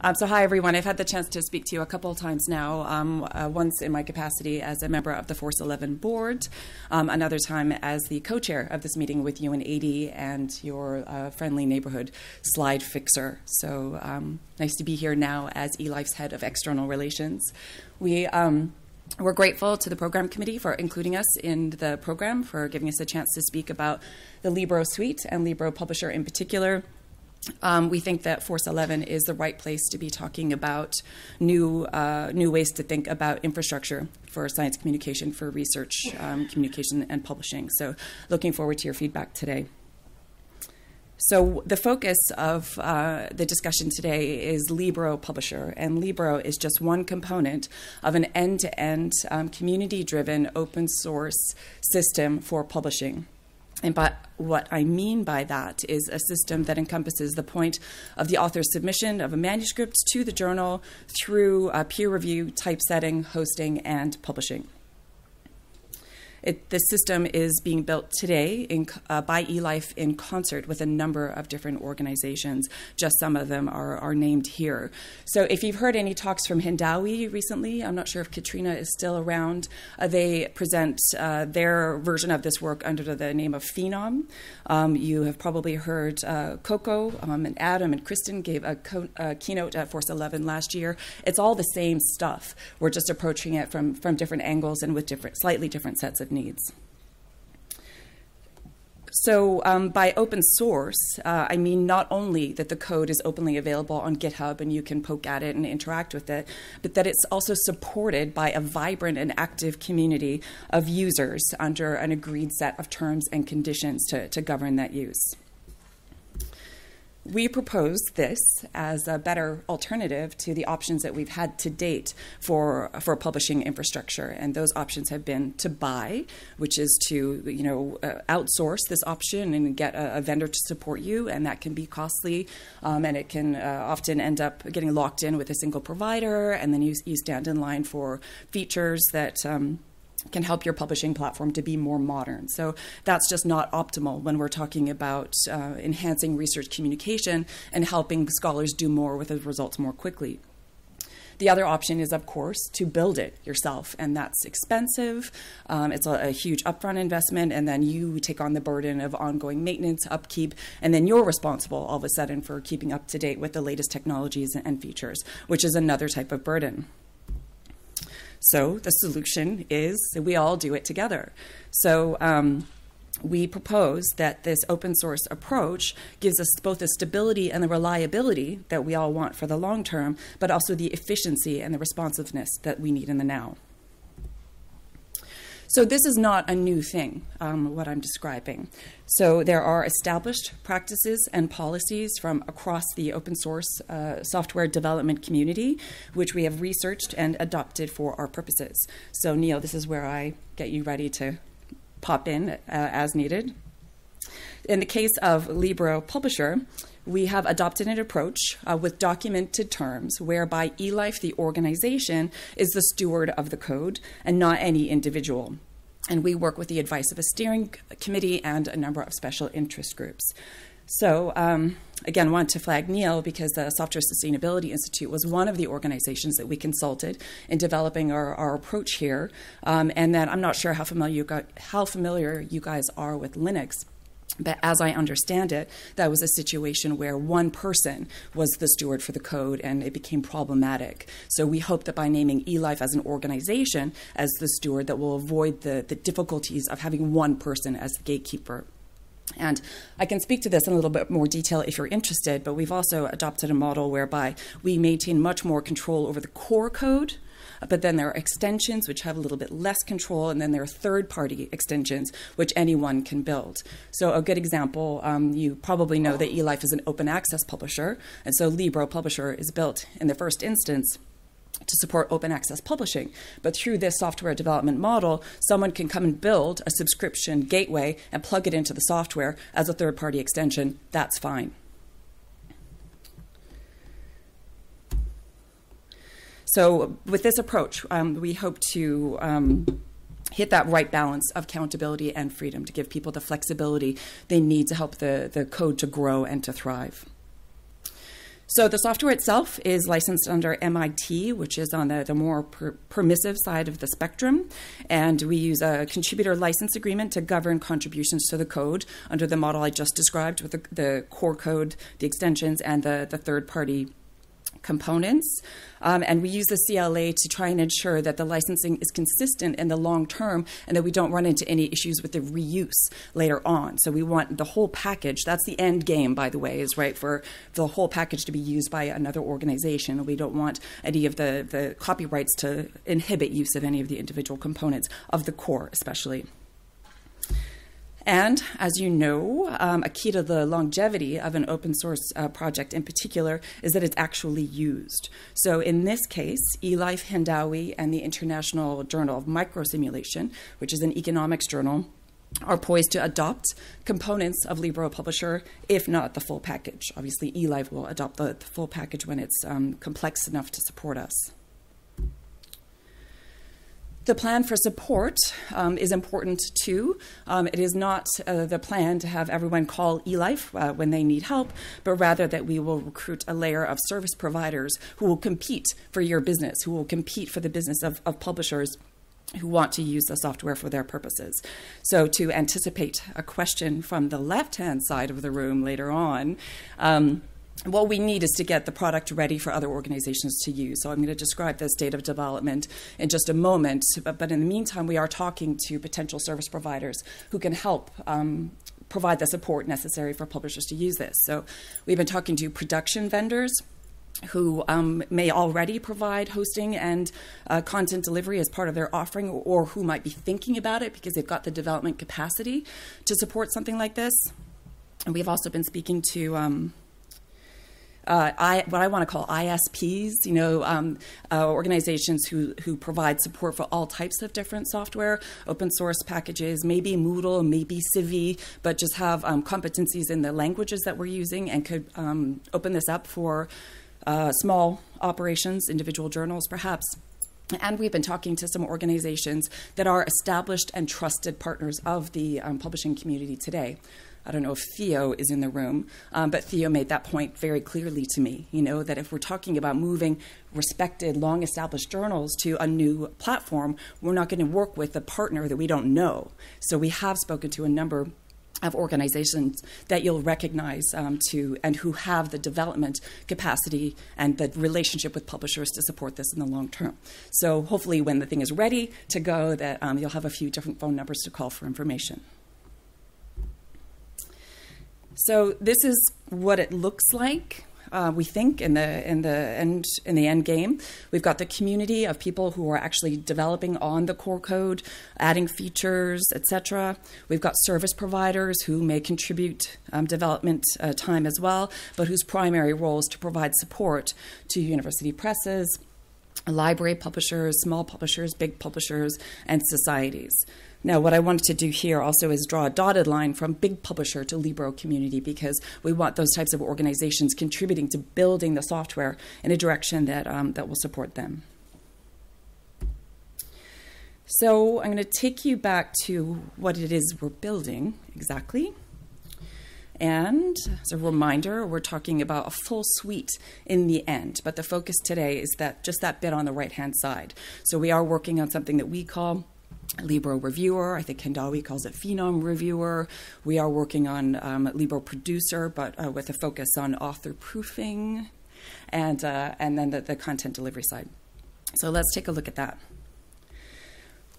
Um, so, hi everyone. I've had the chance to speak to you a couple of times now. Um, uh, once in my capacity as a member of the Force 11 board, um, another time as the co-chair of this meeting with you and AD and your uh, friendly neighborhood slide fixer. So, um, nice to be here now as eLife's head of external relations. We um, we're grateful to the program committee for including us in the program, for giving us a chance to speak about the Libero suite and Libero publisher in particular. Um, we think that Force 11 is the right place to be talking about new uh, new ways to think about infrastructure for science communication, for research, um, communication, and publishing. So, looking forward to your feedback today. So, the focus of uh, the discussion today is Libero Publisher, and Libero is just one component of an end to end community driven open source system for publishing. And by, what I mean by that is a system that encompasses the point of the author's submission of a manuscript to the journal through peer review, typesetting, hosting, and publishing. It, the system is being built today in, uh, by eLife in concert with a number of different organizations. Just some of them are, are named here. So if you've heard any talks from Hindawi recently, I'm not sure if Katrina is still around. Uh, they present uh, their version of this work under the name of Phenom. Um, you have probably heard uh, Coko um, and Adam and Kristen gave a, co- a keynote at Force 11 last year. It's all the same stuff. We're just approaching it from, from different angles and with different, slightly different sets of of needs. So, um, by open source, uh, I mean not only that the code is openly available on GitHub and you can poke at it and interact with it, but that it's also supported by a vibrant and active community of users under an agreed set of terms and conditions to, to govern that use. We propose this as a better alternative to the options that we've had to date for for publishing infrastructure, and those options have been to buy, which is to you know uh, outsource this option and get a, a, vendor to support you, and that can be costly, um, and it can uh, often end up getting locked in with a single provider, and then you you stand in line for features that. Um, can help your publishing platform to be more modern. So that's just not optimal when we're talking about uh, enhancing research communication and helping scholars do more with the results more quickly. The other option is, of course, to build it yourself, and that's expensive. Um, it's a, a, huge upfront investment, and then you take on the burden of ongoing maintenance, upkeep, and then you're responsible all of a sudden for keeping up to date with the latest technologies and features, which is another type of burden. So the solution is that we all do it together. So um, we propose that this open source approach gives us both the stability and the reliability that we all want for the long term, but also the efficiency and the responsiveness that we need in the now. So this is not a new thing, um, what I'm describing. So there are established practices and policies from across the open source uh, software development community, which we have researched and adopted for our purposes. So Neil, this is where I get you ready to pop in uh, as needed. In the case of Libero Publisher, we have adopted an approach uh, with documented terms whereby eLife, the organization, is the steward of the code and not any individual. And we work with the advice of a steering committee and a number of special interest groups. So, um, again, want to flag Neil because the Software Sustainability Institute was one of the organizations that we consulted in developing our, our approach here. Um, and that I'm not sure how familiar, you how familiar you guys are with Linux. But as I understand it, that was a situation where one person was the steward for the code and it became problematic. So we hope that by naming eLife as an organization as the steward, that will avoid the, the difficulties of having one person as the gatekeeper. And I can speak to this in a little bit more detail if you're interested, but we've also adopted a model whereby we maintain much more control over the core code but then there are extensions which have a little bit less control, and then there are third party extensions which anyone can build. So, a good example um, you probably know that eLife is an open access publisher, and so Libero Publisher is built in the first instance to support open access publishing. But through this software development model, someone can come and build a subscription gateway and plug it into the software as a third party extension. That's fine. So, with this approach, um, we hope to um, hit that right balance of accountability and freedom to give people the flexibility they need to help the, the code to grow and to thrive. So the software itself is licensed under MIT, which is on the, the more per- permissive side of the spectrum. And we use a contributor license agreement to govern contributions to the code under the model I just described with the, the core code, the extensions, and the, the third party components. Um, and we use the CLA to try and ensure that the licensing is consistent in the long term and that we don't run into any issues with the reuse later on. So we want the whole package, that's the end game, by the way, is right for the whole package to be used by another organization. We don't want any of the, the copyrights to inhibit use of any of the individual components of the core, especially. And as you know, um, a key to the longevity of an open source uh, project in particular is that it's actually used. So in this case, eLife Hindawi and the International Journal of Microsimulation, which is an economics journal, are poised to adopt components of Libero Publisher, if not the full package. Obviously, eLife will adopt the, the full package when it's um, complex enough to support us. The plan for support um, is important too. Um, it is not uh, the plan to have everyone call eLife uh, when they need help, but rather that we will recruit a layer of service providers who will compete for your business, who will compete for the business of, of publishers who want to use the software for their purposes. So, to anticipate a question from the left hand side of the room later on, um, what we need is to get the product ready for other organizations to use. So I'm going to describe the state of development in just a moment. But, but in the meantime, we are talking to potential service providers who can help um, provide the support necessary for publishers to use this. So we've been talking to production vendors who um, may already provide hosting and uh, content delivery as part of their offering, or who might be thinking about it because they've got the development capacity to support something like this. And we've also been speaking to um, uh, I, what I want to call ISPs, you know, um, uh, organizations who, who provide support for all types of different software, open source packages, maybe Moodle, maybe Civi, but just have um, competencies in the languages that we're using and could um, open this up for uh, small operations, individual journals perhaps. And we've been talking to some organizations that are established and trusted partners of the um, publishing community today. I don't know if Theo is in the room, um, but Theo made that point very clearly to me. You know, that if we're talking about moving respected, long established journals to a new platform, we're not going to work with a partner that we don't know. So we have spoken to a number of organizations that you'll recognize um, to and who have the development capacity and the relationship with publishers to support this in the long term. So hopefully, when the thing is ready to go, that um, you'll have a few different phone numbers to call for information. So this is what it looks like. Uh, we think in the in the end in the end game, we've got the community of people who are actually developing on the core code, adding features, etc. We've got service providers who may contribute um, development uh, time as well, but whose primary role is to provide support to university presses, library publishers, small publishers, big publishers, and societies. Now, what I wanted to do here also is draw a dotted line from big publisher to Libero community because we want those types of organizations contributing to building the software in a direction that, um, that will support them. So I'm going to take you back to what it is we're building exactly. And as a reminder, we're talking about a full suite in the end, but the focus today is that just that bit on the right hand side. So we are working on something that we call Libero Reviewer. I think Hindawi calls it Phenom Reviewer. We are working on um, Libero Producer, but uh, with a focus on author proofing and, uh, and then the, the content delivery side. So let's take a look at that.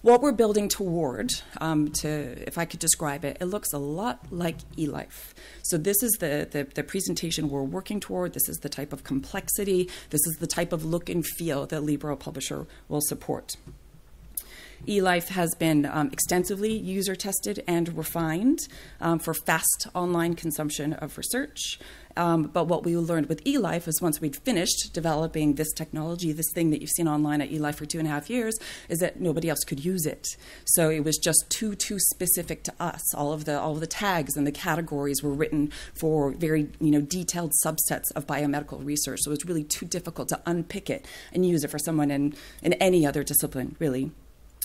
What we're building toward, um, to if I could describe it, it looks a lot like eLife. So this is the, the, the presentation we're working toward. This is the type of complexity. This is the type of look and feel that Libero Publisher will support eLife has been um, extensively user tested and refined um, for fast online consumption of research. Um, but what we learned with eLife is once we'd finished developing this technology, this thing that you've seen online at eLife for two and a half years, is that nobody else could use it. So it was just too too specific to us. All of the all of the tags and the categories were written for very you know detailed subsets of biomedical research. So it was really too difficult to unpick it and use it for someone in in any other discipline, really.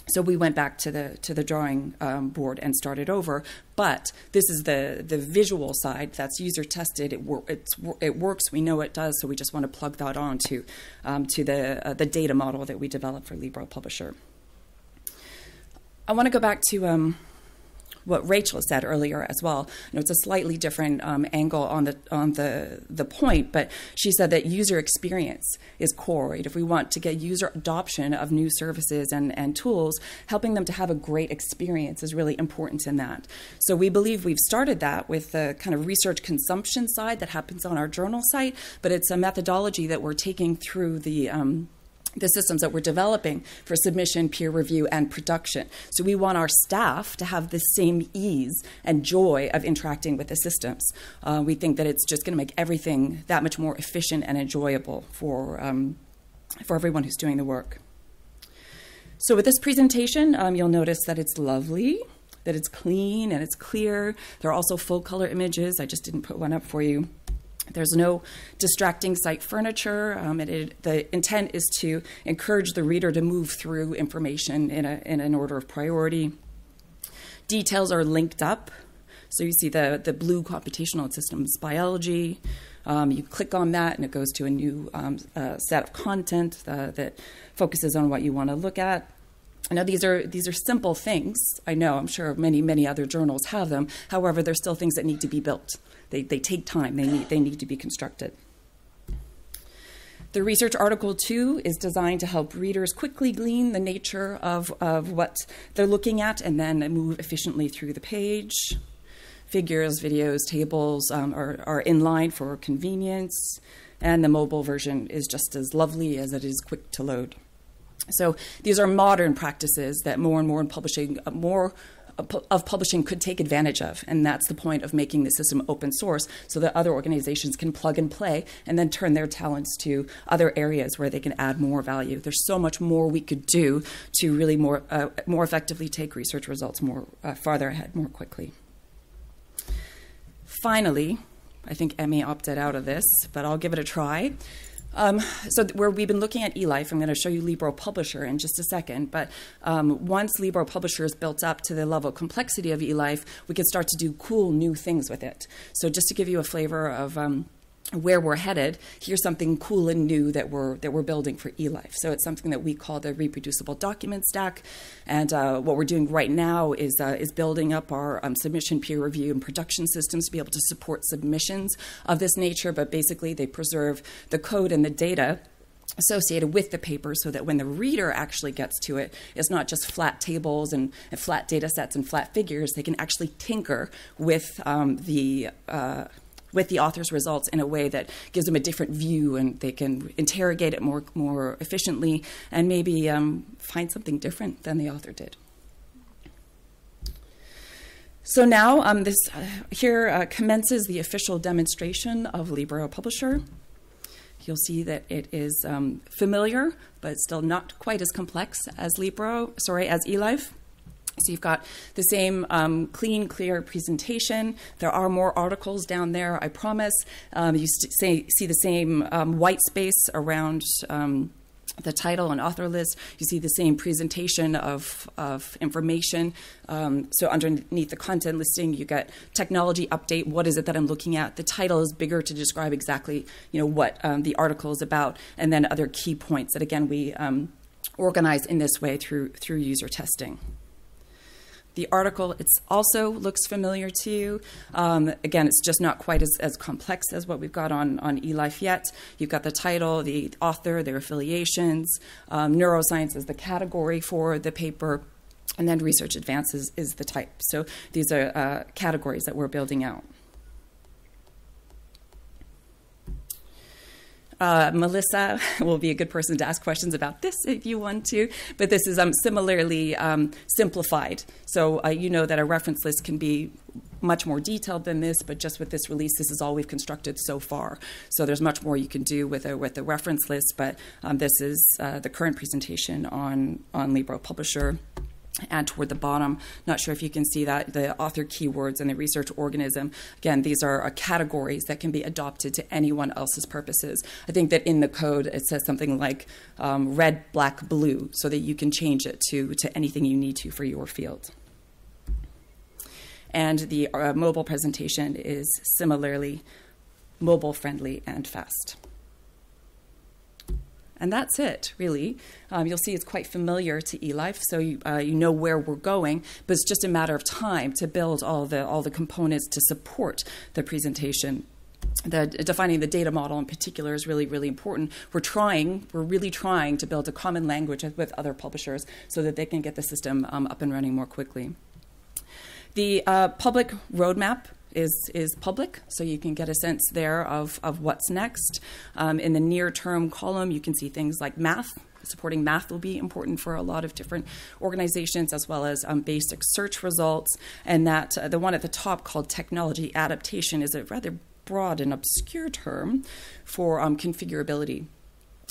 So we went back to the to the drawing um, board and started over. But this is the the visual side that's user tested. It wor- it works. We know it does. So we just want to plug that on to um, to the uh, the data model that we developed for Libero Publisher. I want to go back to um, what Rachel said earlier as well. You know, it's a slightly different um, angle on the on the the point, but she said that user experience is core. Right? If we want to get user adoption of new services and, and tools, helping them to have a great experience is really important in that. So we believe we've started that with the kind of research consumption side that happens on our journal site, but it's a methodology that we're taking through the um, the systems that we're developing for submission, peer review, and production. So we want our staff to have the same ease and joy of interacting with the systems. Uh, we think that it's just going to make everything that much more efficient and enjoyable for, um, for everyone who's doing the work. So with this presentation, um, you'll notice that it's lovely, that it's clean and it's clear. There are also full color images. I just didn't put one up for you. There's no distracting site furniture. Um, it, it, the intent is to encourage the reader to move through information in, a, in an order of priority. Details are linked up. So you see the, the blue computational systems biology. Um, you click on that and it goes to a new um, uh, set of content uh, that focuses on what you want to look at. Now these are these are simple things. I know. I'm sure many many other journals have them. However, there's still things that need to be built. They, they take time, they need, they need to be constructed. The research article, too, is designed to help readers quickly glean the nature of, of what they're looking at and then move efficiently through the page. Figures, videos, tables um, are, are in line for convenience, and the mobile version is just as lovely as it is quick to load. So these are modern practices that more and more in publishing, uh, more of publishing could take advantage of. And that's the point of making the system open source so that other organizations can plug and play and then turn their talents to other areas where they can add more value. There's so much more we could do to really more, uh, more effectively take research results more uh, farther ahead more quickly. Finally, I think Emmy opted out of this, but I'll give it a try. Um, so where we've been looking at eLife, I'm going to show you Libero Publisher in just a second. But um, once Libero Publisher is built up to the level of complexity of eLife, we can start to do cool new things with it. So just to give you a flavor of um, where we're headed, here's something cool and new that we're that we're building for eLife. So it's something that we call the reproducible document stack, and uh, what we're doing right now is uh, is building up our um, submission, peer review, and production systems to be able to support submissions of this nature. But basically, they preserve the code and the data associated with the paper so that when the reader actually gets to it, it's not just flat tables and, and flat data sets and flat figures. They can actually tinker with um, the uh, with the author's results in a way that gives them a different view and they can interrogate it more more efficiently and maybe um, find something different than the author did. So now um, this uh, here uh, commences the official demonstration of Libero Publisher. You'll see that it is um, familiar, but still not quite as complex as Libero, sorry, as eLife. So you've got the same um, clean, clear presentation. There are more articles down there, I promise. Um, you say, see the same um, white space around um, the title and author list. You see the same presentation of, of information. Um, so underneath the content listing, you get technology update. What is it that I'm looking at? The title is bigger to describe exactly you know what um, the article is about, and then other key points that again we organize in this way through through user testing. The article it's also looks familiar to you. Um, again, it's just not quite as, as complex as what we've got on, on eLife yet. You've got the title, the author, their affiliations, um, neuroscience is the category for the paper, and then research advances is the type. So these are uh, categories that we're building out. Uh, Melissa will be a good person to ask questions about this if you want to, but this is um, similarly um, simplified. So uh, you know that a reference list can be much more detailed than this, but just with this release, this is all we've constructed so far. So there's much more you can do with a with a reference list, but um, this is uh, the current presentation on on Libero Publisher. And toward the bottom, not sure if you can see that, the author keywords and the research organism. Again, these are uh, categories that can be adopted to anyone else's purposes. I think that in the code it says something like um, red, black, blue, so that you can change it to, to anything you need to for your field. And the uh, mobile presentation is similarly mobile friendly and fast. And that's it, really. Um, you'll see it's quite familiar to eLife, so you, uh, you know where we're going, but it's just a matter of time to build all the, all the components to support the presentation. The defining the data model in particular is really really important. We're trying we're really trying to build a common language with other publishers so that they can get the system um, up and running more quickly. The uh, public roadmap is is public, so you can get a sense there of, of what's next. Um, in the near term column, you can see things like math. Supporting math will be important for a lot of different organizations, as well as um, basic search results. And that uh, the one at the top called technology adaptation is a rather broad and obscure term for um, configurability.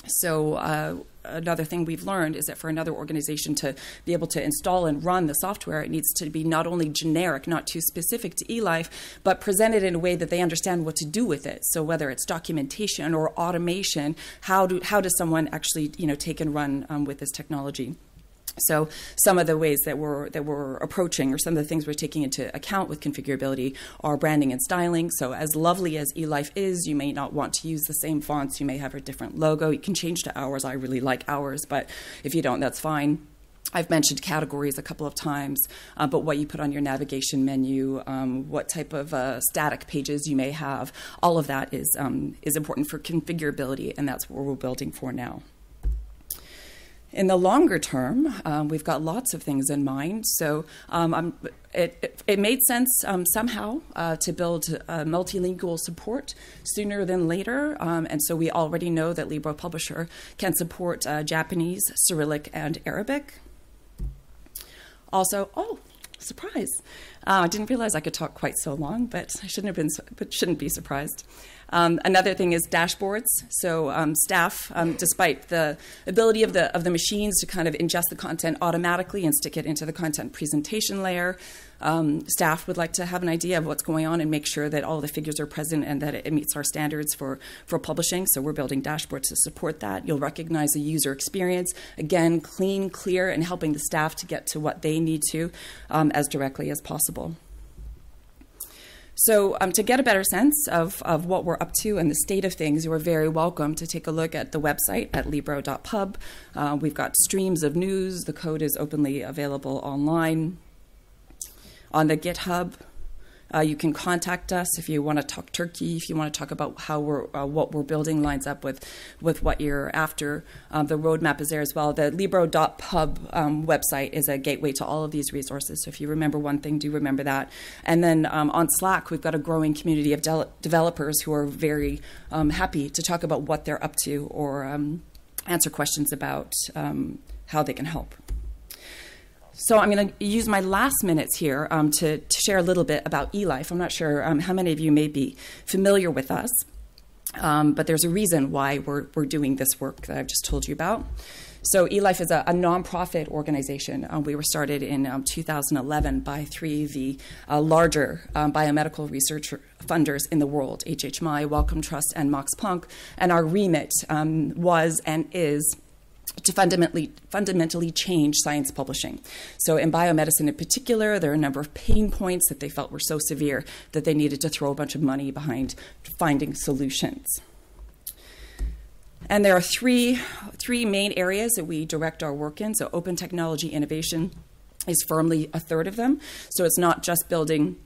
So, uh, another thing we've learned is that for another organization to be able to install and run the software, it needs to be not only generic, not too specific to eLife, but presented in a way that they understand what to do with it. So, whether it's documentation or automation, how do how does someone actually you know take and run um, with this technology? So some of the ways that we're that we're approaching, or some of the things we're taking into account with configurability, are branding and styling. So as lovely as eLife is, you may not want to use the same fonts. You may have a different logo. You can change to ours. I really like ours, but if you don't, that's fine. I've mentioned categories a couple of times, uh, but what you put on your navigation menu, um, what type of uh, static pages you may have, all of that is um, is important for configurability, and that's what we're building for now. In the longer term, um, we've got lots of things in mind. So um, it, it, it, made sense um, somehow uh, to build multilingual support sooner than later. Um, and so we already know that Libero Publisher can support uh, Japanese, Cyrillic, and Arabic. Also, oh, surprise! Uh, I didn't realize I could talk quite so long, but I shouldn't have been, but shouldn't be surprised. Um, another thing is dashboards. So um, staff, um, despite the ability of the of the machines to kind of ingest the content automatically and stick it into the content presentation layer, um, staff would like to have an idea of what's going on and make sure that all the figures are present and that it meets our standards for for publishing. So we're building dashboards to support that. You'll recognize the user experience again, clean, clear, and helping the staff to get to what they need to um, as directly as possible. So, um, to get a better sense of, of what we're up to and the state of things, you are very welcome to take a look at the website at libero.pub. Uh, we've got streams of news, the code is openly available online. On the GitHub, uh, you can contact us if you want to talk Turkey, if you want to talk about how we're uh, what we're building lines up with with what you're after. Um, the roadmap is there as well. The Libero.pub um, website is a gateway to all of these resources. So if you remember one thing, do remember that. And then um, on Slack, we've got a growing community of de- developers who are very um, happy to talk about what they're up to or um, answer questions about um, how they can help. So I'm going to use my last minutes here um, to, to, share a little bit about eLife. I'm not sure um, how many of you may be familiar with us, um, but there's a reason why we're, we're doing this work that I've just told you about. So eLife is a, a nonprofit organization. Um, we were started in um, 2011 by three of the uh, larger um, biomedical research funders in the world, HHMI, Wellcome Trust, and Max Planck. And our remit was and is to fundamentally fundamentally change science publishing. So in biomedicine in particular, there are a number of pain points that they felt were so severe that they needed to throw a bunch of money behind finding solutions. And there are three three main areas that we direct our work in. So open technology innovation is firmly a third of them. So it's not just building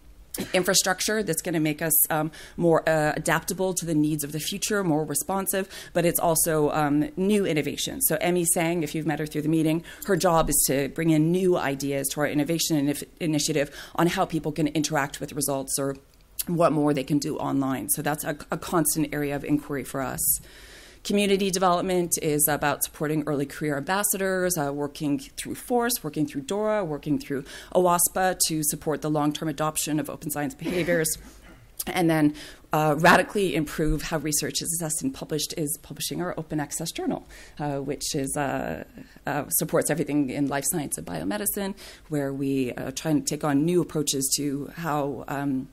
infrastructure that's going to make us um, more uh, adaptable to the needs of the future, more responsive, but it's also um, new innovation. So, Emmy Tsang, if you've met her through the meeting, her job is to bring in new ideas to our innovation initiative on how people can interact with results or what more they can do online. So, that's a, a constant area of inquiry for us. Community development is about supporting early career ambassadors, uh, working through FORCE, working through DORA, working through OASPA to support the long term adoption of open science behaviors. and then uh, radically improve how research is assessed and published is publishing our open access journal, uh, which is uh, uh supports everything in life science and biomedicine, where we uh, try and take on new approaches to how. Um,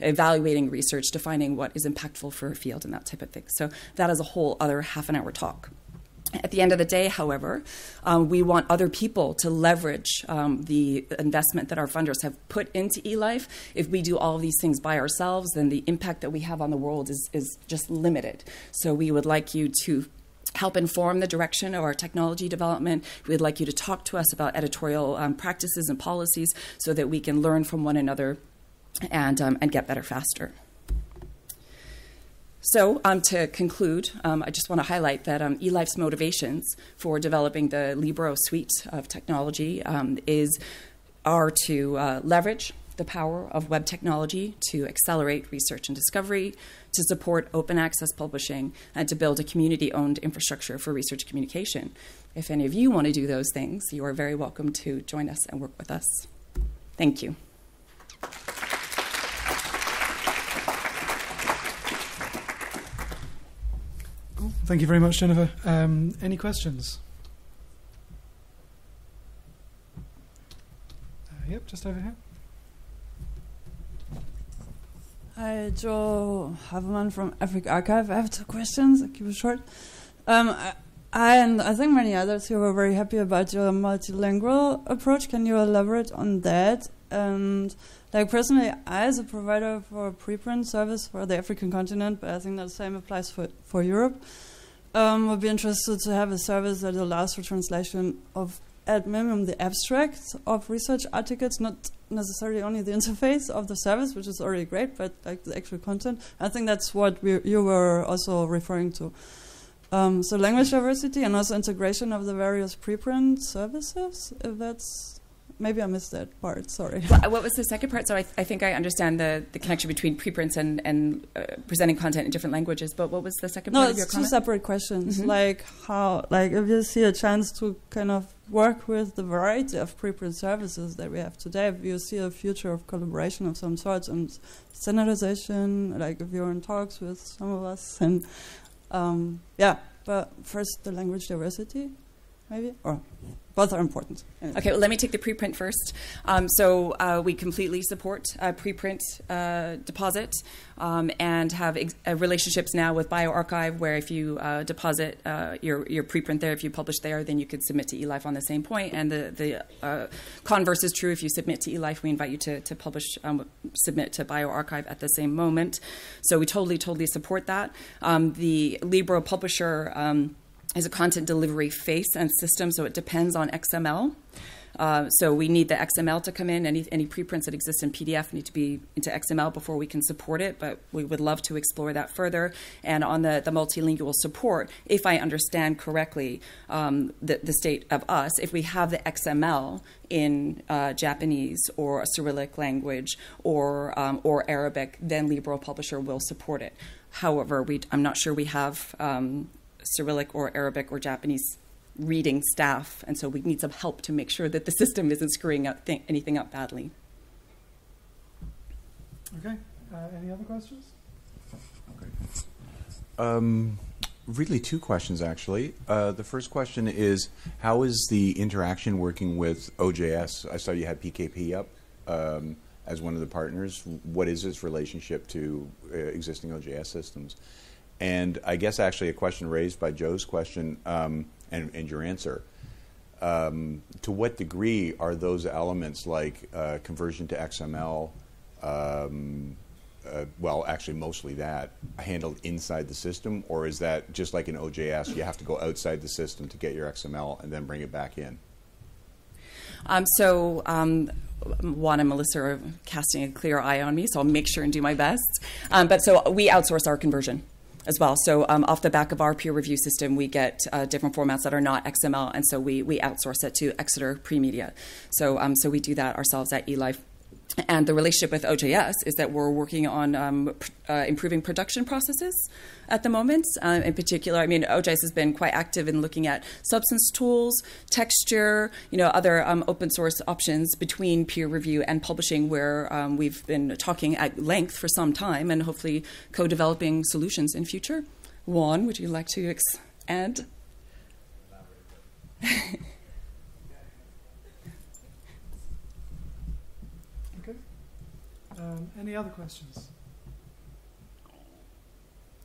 evaluating research, defining what is impactful for a field, and that type of thing. So, that is a whole other half an hour talk. At the end of the day, however, um, we want other people to leverage um, the investment that our funders have put into eLife. If we do all these things by ourselves, then the impact that we have on the world is, is just limited. So we would like you to help inform the direction of our technology development. We'd like you to talk to us about editorial um, practices and policies so that we can learn from one another and, um, and get better faster. So, um, to conclude, um, I just want to highlight that um, eLife's motivations for developing the Libero suite of technology um, is are to uh, leverage the power of web technology to accelerate research and discovery, to support open access publishing, and to build a community owned infrastructure for research communication. If any of you want to do those things, you are very welcome to join us and work with us. Thank you. Thank you very much, Jennifer. Um, any questions? Uh, yep, just over here. Hi, Jo Havemann from AfricArXiv. I have two questions. I'll keep it short. Um, I, I and I think many others here were very happy about your multilingual approach. Can you elaborate on that? And like personally, I as a provider for a preprint service for the African continent, but I think the same applies for for Europe um, would be interested to have a service that allows for translation of at minimum the abstract of research articles, not necessarily only the interface of the service, which is already great, but like the actual content. I think that's what we, you were also referring to. Um, so language diversity and also integration of the various preprint services, if that's maybe I missed that part. Sorry. What was the second part? So I, I think I understand the, the connection between preprints and and uh, presenting content in different languages. But what was the second no, part of your comment? No, it's two separate questions. Mm-hmm. Like how, like if you see a chance to kind of work with the variety of preprint services that we have today, if you see a future of collaboration of some sorts and standardization, like if you're in talks with some of us, and um, yeah. But first, the language diversity, maybe or. Both are important. Okay, well, let me take the preprint first. Um, so uh, we completely support preprint uh, deposit um, and have ex- uh, relationships now with bioRxiv, where if you uh, deposit uh, your your preprint there, if you publish there, then you could submit to eLife on the same point. And the the converse is true. If you submit to eLife, we invite you to to publish um, submit to bioRxiv at the same moment. So we totally totally support that. Um, the Libero publisher. Is a content delivery face and system, so it depends on XML. Uh, so we need the XML to come in. Any any preprints that exist in PDF need to be into XML before we can support it. But we would love to explore that further. And on the, the multilingual support, if I understand correctly, um, the the state of us, if we have the XML in uh, Japanese or a Cyrillic language or um, or Arabic, then Libero Publisher will support it. However, we, I'm not sure we have um, Cyrillic or Arabic or Japanese reading staff, and so we need some help to make sure that the system isn't screwing up th- anything up badly. Okay. Uh, any other questions? Okay. Um, really, two questions actually. Uh, the first question is How is the interaction working with OJS? I saw you had PKP up um, as one of the partners. What is its relationship to uh, existing OJS systems? And I guess actually a question raised by Joe's question um, and, and, your answer. Um, to what degree are those elements like uh, conversion to XML, um, uh, well, actually mostly that, handled inside the system? Or is that just like in OJS, you have to go outside the system to get your XML and then bring it back in? Um, so, um, Juan and Melissa are casting a clear eye on me, so I'll make sure and do my best. Um, but so we outsource our conversion as well. So um, off the back of our peer review system, we get uh, different formats that are not XML, and so we we outsource it to Exeter Premedia. So um, so we do that ourselves at eLife. And the relationship with OJS is that we're working on um, pr- uh, improving production processes at the moment. Um, in particular, I mean, OJS has been quite active in looking at substance tools, texture, you know, other um, open source options between peer review and publishing, where um, we've been talking at length for some time and hopefully co-developing solutions in future. Juan, would you like to expand? Okay. Um, any other questions?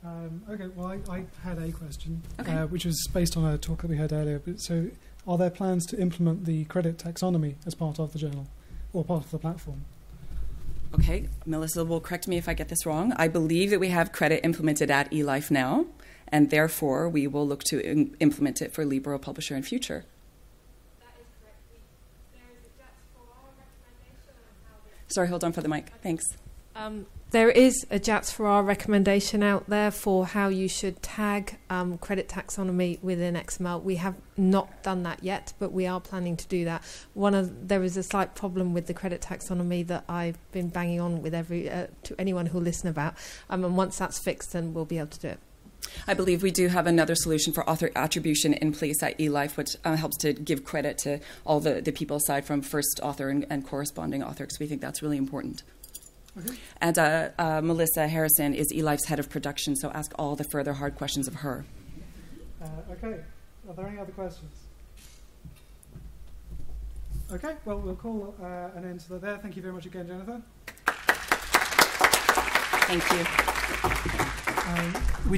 Um, okay, well, I, I had a question, Okay. uh, which was based on a talk that we had earlier. But so, are there plans to implement the credit taxonomy as part of the journal or part of the platform? Okay, Melissa will correct me if I get this wrong. I believe that we have credit implemented at eLife now, and therefore we will look to im- implement it for Libero Publisher in future. That is correct. We, there is a JATS4R recommendation on how this Sorry, hold on for the mic. Thanks. Um, there is a JATS4R recommendation out there for how you should tag um, credit taxonomy within XML. We have not done that yet, but we are planning to do that. One of there is a slight problem with the credit taxonomy that I've been banging on with every uh, to anyone who'll listen about. Um, and once that's fixed, then we'll be able to do it. I believe we do have another solution for author attribution in place at eLife, which uh, helps to give credit to all the, the people aside from first author and, and corresponding author, because we think that's really important. Okay. And uh, uh, Melissa Harrison is eLife's head of production, so ask all the further hard questions of her. Uh, okay. Are there any other questions? Okay. Well, we'll call uh, an end to that there. Thank you very much again, Jennifer. Thank you. Um, we